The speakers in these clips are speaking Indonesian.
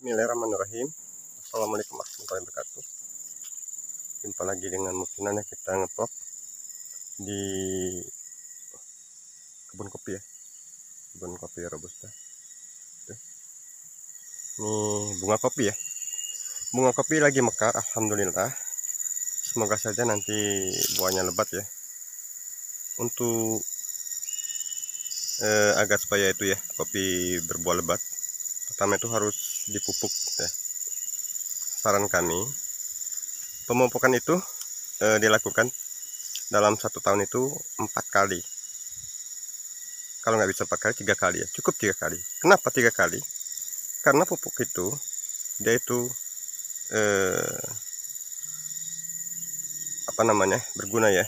Bismillahirrahmanirrahim. Assalamualaikum warahmatullahi wabarakatuh. Jumpa lagi dengan Mukinan ya kita ngevlog Di Kebun kopi ya. Kebun kopi Robusta. Ini bunga kopi ya. Bunga kopi lagi mekar Alhamdulillah. Semoga saja nanti buahnya lebat ya. Untuk eh, Agar supaya itu ya Kopi berbuah lebat pertama itu harus dipupuk ya. saran kami pemupukan itu e, dilakukan dalam satu tahun itu empat kali. Kalau nggak bisa empat kali tiga kali ya. Cukup tiga kali. Kenapa tiga kali? Karena pupuk itu dia itu e, apa namanya berguna ya.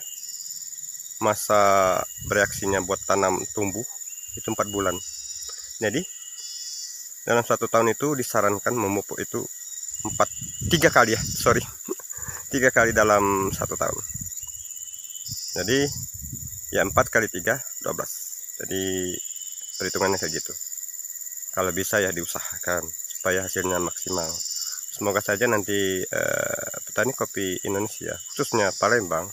Masa bereaksinya buat tanam tumbuh itu empat bulan. Jadi dalam satu tahun itu disarankan memupuk itu empat tiga kali ya sorry. Tiga kali dalam satu tahun. Jadi ya empat kali tiga dua belas. Jadi perhitungannya kayak gitu. Kalau bisa ya diusahakan supaya hasilnya maksimal. Semoga saja nanti eh, petani kopi Indonesia khususnya Palembang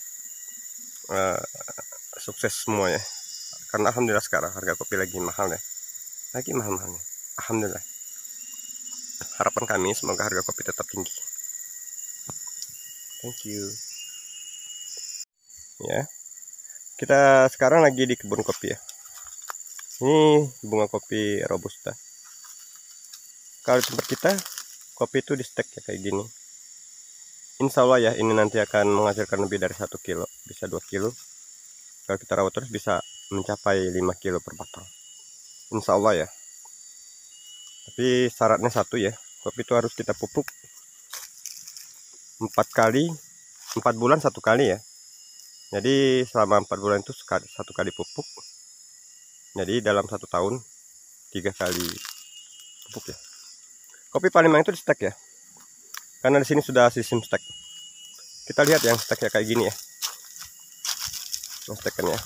eh, sukses semua ya. Karena alhamdulillah sekarang harga kopi lagi mahal ya. Lagi mahal-mahalnya Alhamdulillah. Harapan kami semoga harga kopi tetap tinggi. Thank you. Ya. Kita sekarang lagi di kebun kopi ya. Ini bunga kopi robusta. Kalau tempat kita kopi itu di stek ya kayak gini. Insya Allah ya ini nanti akan menghasilkan lebih dari satu kilo bisa dua kilo. Kalau kita rawat terus bisa mencapai 5 kilo per batang Insya Allah ya tapi syaratnya satu ya. Kopi itu harus kita pupuk empat kali empat bulan satu kali ya. Jadi selama empat bulan itu satu kali pupuk. Jadi dalam satu tahun tiga kali pupuk ya. Kopi Palembang itu di stek ya. Karena di sini sudah sistem stek. Kita lihat yang stek ya kayak gini ya. Stekan ya.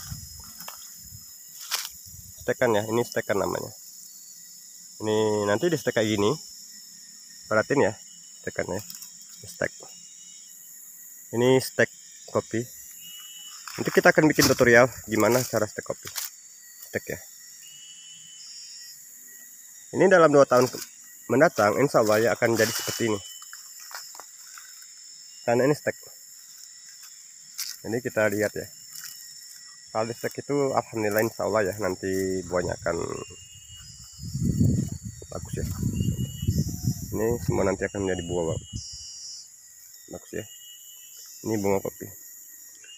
Stekan ya ini stekan namanya ini nanti di stek kayak gini. Perhatiin ya stekannya stek ini stek kopi nanti kita akan bikin tutorial gimana cara stek kopi stek ya. Ini dalam dua tahun mendatang insya Allah ya akan jadi seperti ini. Karena ini stek ini kita lihat ya. Kalau stek itu Alhamdulillah insya Allah ya nanti buahnya akan bagus ya ini semua nanti akan menjadi buah bagus ya. Ini bunga kopi.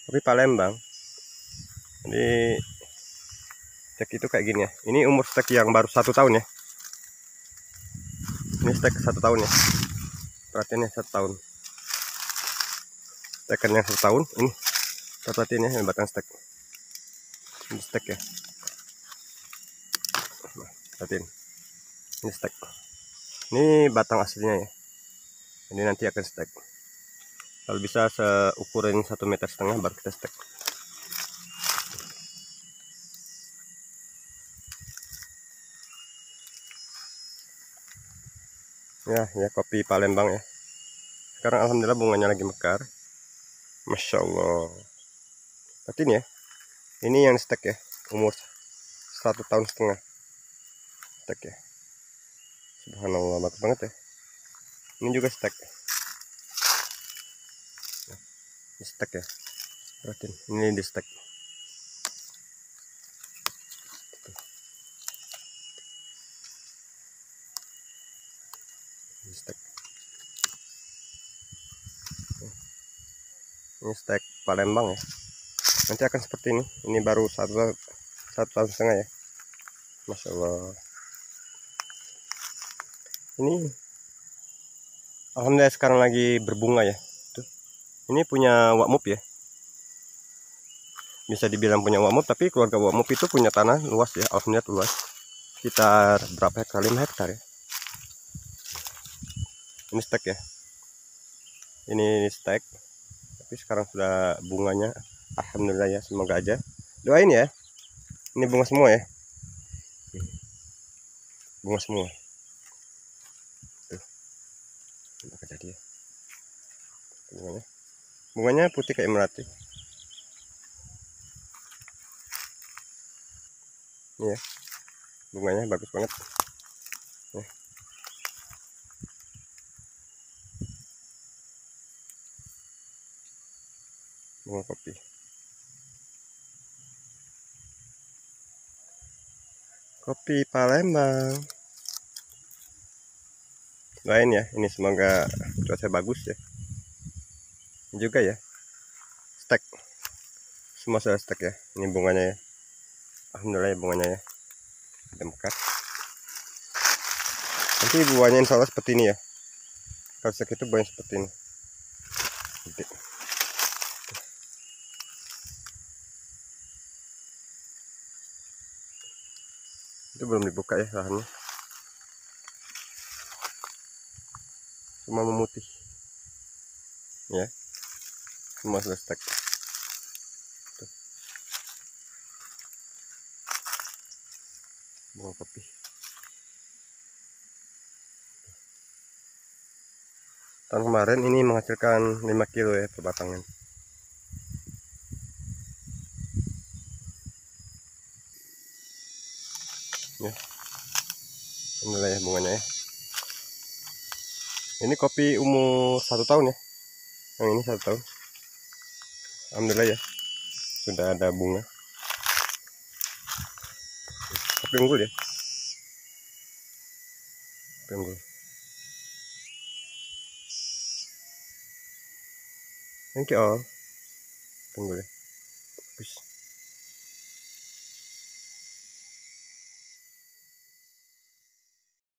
Kopi Palembang. Jadi stek itu kayak gini ya. Ini umur stek yang baru satu tahun ya. Ini stek satu tahun ya. Perhatian ya satu tahun. Stekan satu tahun ini. Perhatian ya ini batang stek. Ini stek ya. Perhatiin. Ini stek ini batang aslinya ya. Ini nanti akan stek kalau bisa seukuran satu meter setengah baru kita stek ya ya kopi Palembang ya. Sekarang alhamdulillah bunganya lagi mekar. Masya Allah. Berarti ini ya ini yang stek ya umur satu tahun setengah. Stek ya subhanallah bagus banget ya. Ini juga stek. Nah, ini stek ya. Perhatiin ini di stek. Ini stek. Ini stek Palembang ya. Nanti akan seperti ini. Ini baru satu satu tahun setengah ya. Masya Allah ini Alhamdulillah sekarang lagi berbunga ya. Tuh. Ini punya wakmup ya. Bisa dibilang punya wakmup tapi keluarga wakmup itu punya tanah luas ya Alhamdulillah luas. Sekitar berapa hektar? 5 hektar ya. Ini stek ya. Ini stek tapi sekarang sudah bunganya. Alhamdulillah ya semoga aja. Doain ya. Ini bunga semua ya. Bunga semua tuh bunganya. Bunganya putih kayak melati ini ya. Bunganya bagus banget. Ya. bunga kopi. Kopi Palembang. Lain ya ini semoga cuaca bagus ya juga ya. Stek. Semua sudah stek ya. Ini bunganya ya. Alhamdulillah ya bunganya ya. Mekar nanti buahnya insya Allah seperti ini ya. Kalau stek itu buahnya seperti ini. Gede. itu belum dibuka ya lahannya. Cuma memutih. Ya semua sudah Tuh. bunga kopi tahun kemarin ini menghasilkan 5 kilo ya per batangan ya Alhamdulillah ya bunganya ya. Ini kopi umur satu tahun ya. Yang ini satu tahun Alhamdulillah ya. Sudah ada bunga. Kopi unggul ya? Kopi unggul. Thank you all. Tunggu ya Push.